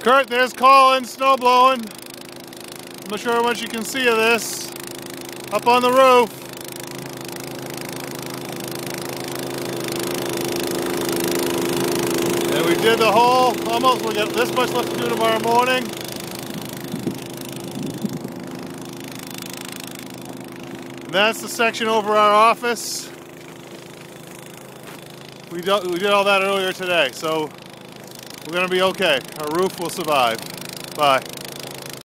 Kurt, there's Colin, snow blowing. I'm not sure how much you can see of this. Up on the roof. And we did the whole, almost, we got this much left to do tomorrow morning. And that's the section over our office. We, do, we did all that earlier today, so we're gonna be okay. Our roof will survive. Bye.